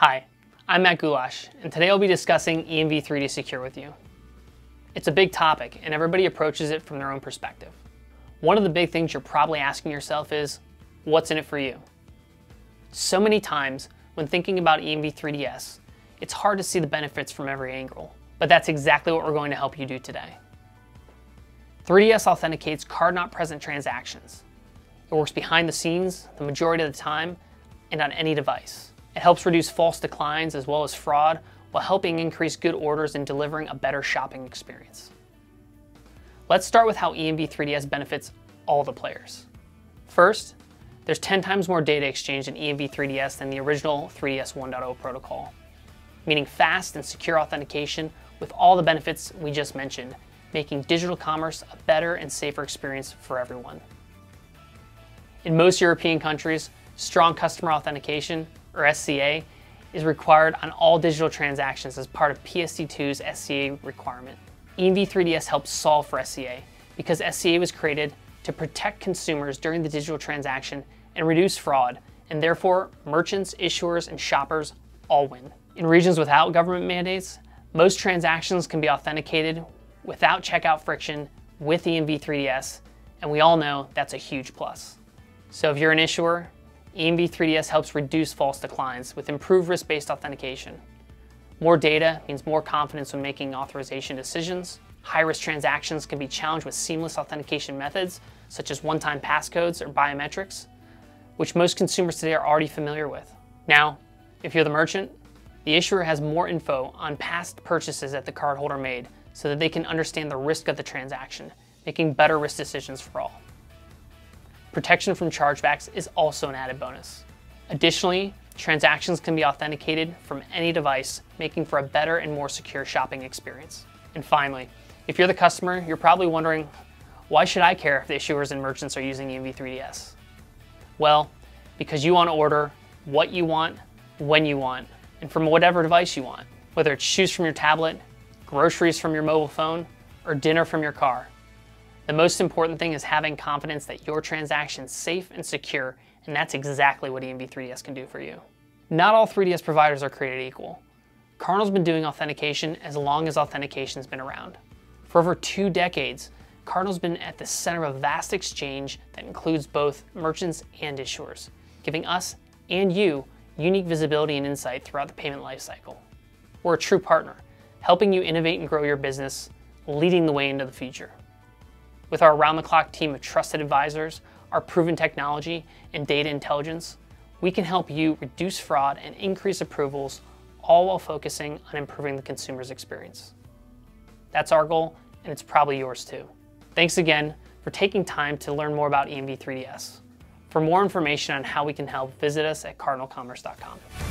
Hi, I'm Matt Goulash, and today I'll be discussing EMV 3D Secure with you. It's a big topic, and everybody approaches it from their own perspective. One of the big things you're probably asking yourself is, what's in it for you? So many times, when thinking about EMV 3DS, it's hard to see the benefits from every angle, but that's exactly what we're going to help you do today. 3DS authenticates card not present transactions. It works behind the scenes the majority of the time and on any device. It helps reduce false declines as well as fraud while helping increase good orders and delivering a better shopping experience. Let's start with how EMV 3DS benefits all the players. First, there's 10 times more data exchanged in EMV 3DS than the original 3DS 1.0 protocol, meaning fast and secure authentication with all the benefits we just mentioned, making digital commerce a better and safer experience for everyone. In most European countries, strong customer authentication or SCA, is required on all digital transactions as part of PSD2's SCA requirement. EMV3DS helps solve for SCA because SCA was created to protect consumers during the digital transaction and reduce fraud, and therefore merchants, issuers, and shoppers all win. In regions without government mandates, most transactions can be authenticated without checkout friction with EMV3DS, and we all know that's a huge plus. So if you're an issuer, EMV3DS helps reduce false declines with improved risk-based authentication. More data means more confidence when making authorization decisions. High-risk transactions can be challenged with seamless authentication methods, such as one-time passcodes or biometrics, which most consumers today are already familiar with. Now, if you're the merchant, the issuer has more info on past purchases that the cardholder made so that they can understand the risk of the transaction, making better risk decisions for all. Protection from chargebacks is also an added bonus. Additionally, transactions can be authenticated from any device, making for a better and more secure shopping experience. And finally, if you're the customer, you're probably wondering, why should I care if the issuers and merchants are using EMV3DS? Well, because you want to order what you want, when you want, and from whatever device you want, whether it's shoes from your tablet, groceries from your mobile phone, or dinner from your car. The most important thing is having confidence that your transaction is safe and secure, and that's exactly what EMV3DS can do for you. Not all 3DS providers are created equal. Cardinal's been doing authentication as long as authentication's been around. For over two decades, Cardinal's been at the center of a vast exchange that includes both merchants and issuers, giving us and you unique visibility and insight throughout the payment lifecycle. We're a true partner, helping you innovate and grow your business, leading the way into the future. With our around-the-clock team of trusted advisors, our proven technology, and data intelligence, we can help you reduce fraud and increase approvals, all while focusing on improving the consumer's experience. That's our goal, and it's probably yours too. Thanks again for taking time to learn more about EMV3DS. For more information on how we can help, visit us at cardinalcommerce.com.